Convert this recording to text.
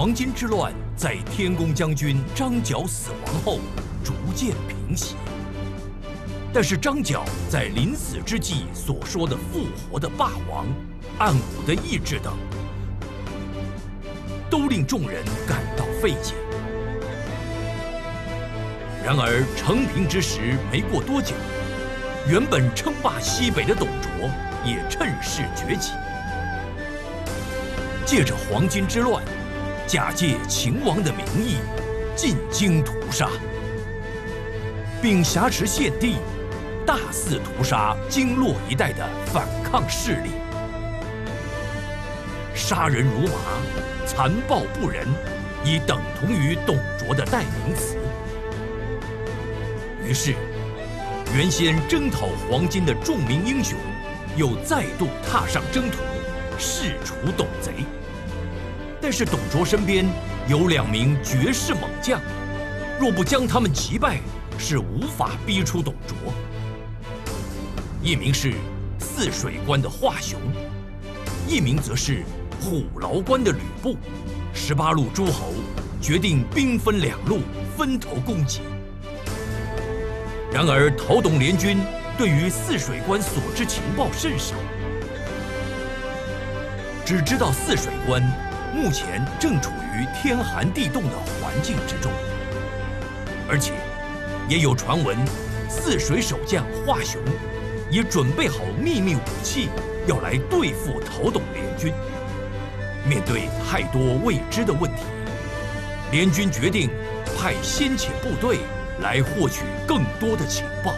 黄巾之乱在天公将军张角死亡后逐渐平息，但是张角在临死之际所说的复活的霸王、暗武的意志等，都令众人感到费解。然而成平之时没过多久，原本称霸西北的董卓也趁势崛起，借着黄巾之乱。假借秦王的名义进京屠杀，并挟持献帝，大肆屠杀京洛一带的反抗势力，杀人如麻，残暴不仁，已等同于董卓的代名词。于是，原先征讨黄巾的著名英雄，又再度踏上征途，誓除董贼。但是董卓身边有两名绝世猛将，若不将他们击败，是无法逼出董卓。一名是泗水关的华雄，一名则是虎牢关的吕布。十八路诸侯决定兵分两路，分头攻击。然而讨董联军对于泗水关所知情报甚少，只知道泗水关。目前正处于天寒地冻的环境之中，而且也有传闻，泗水守将华雄已准备好秘密武器，要来对付陶董联军。面对太多未知的问题，联军决定派先遣部队来获取更多的情报。